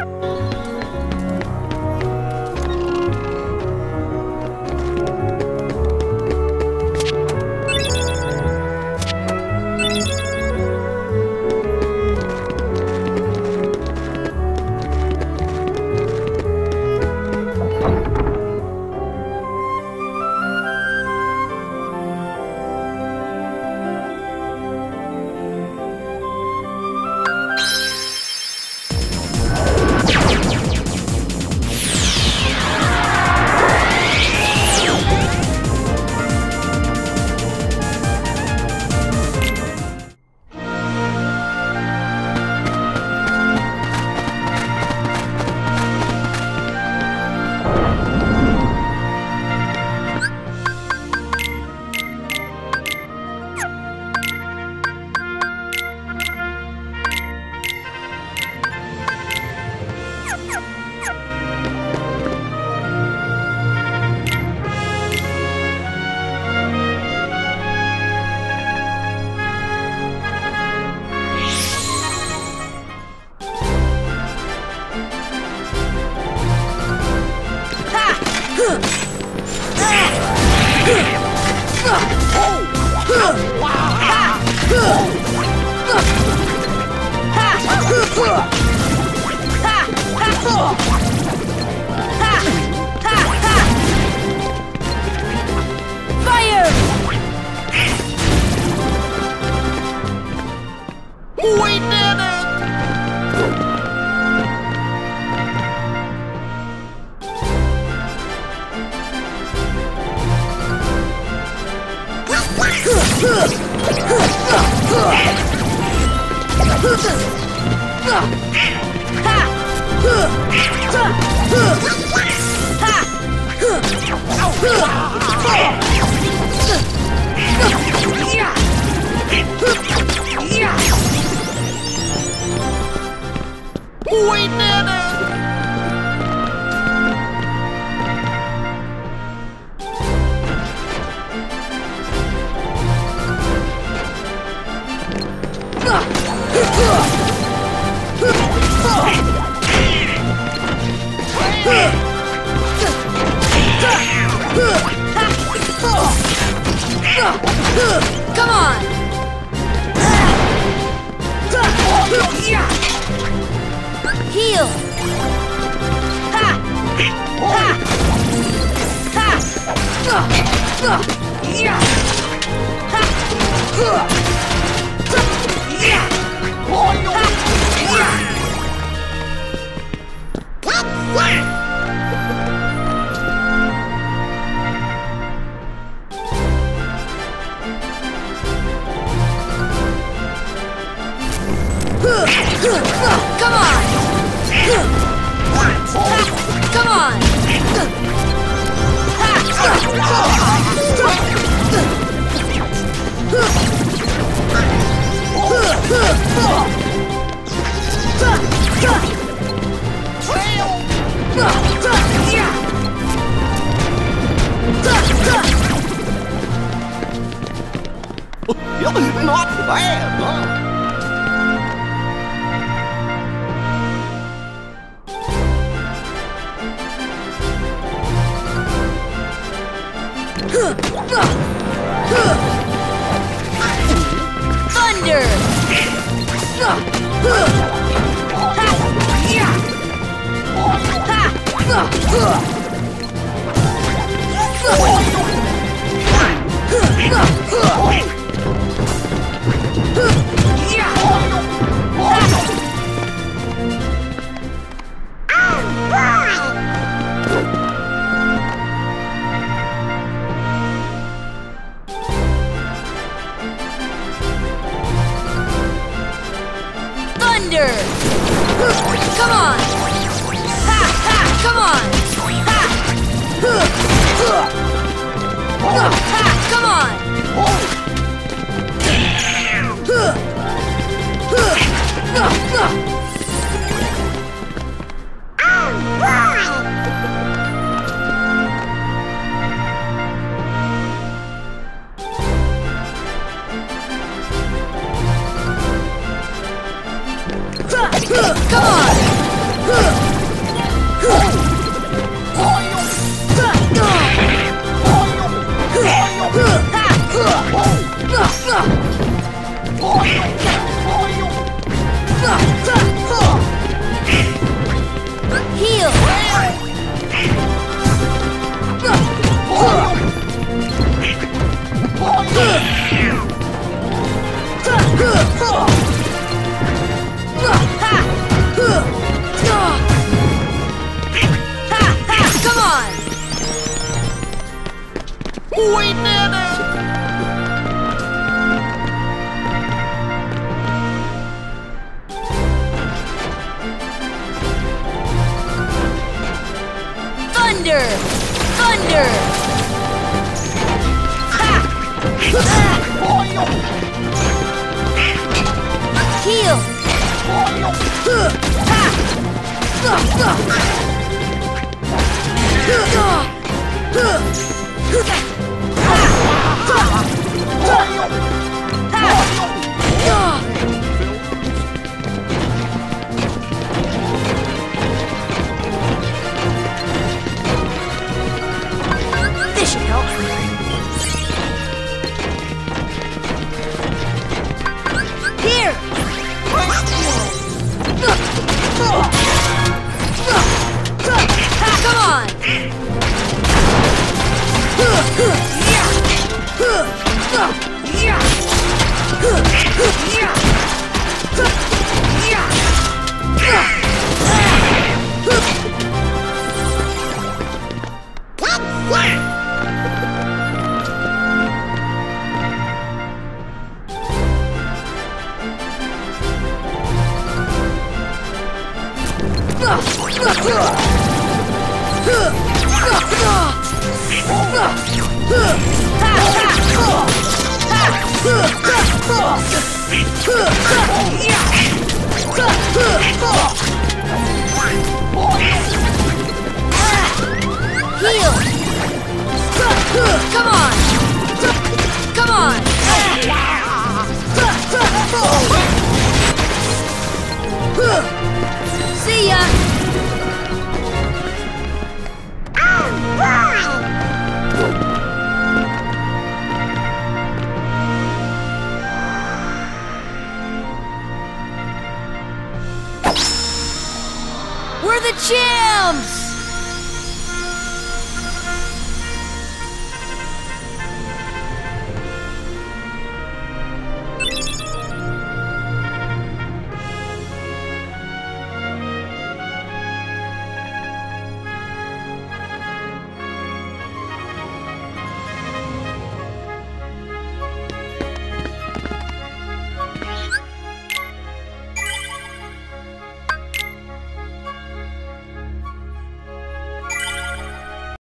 Fire! Come on! Heal! Yeah! You're not bad, huh? Thunder! Thunder! Come on! Ha! Ha! Come on! Ha! Ha! Come on! Come on! Thunder! Thunder! Ha! Heal! This Heal!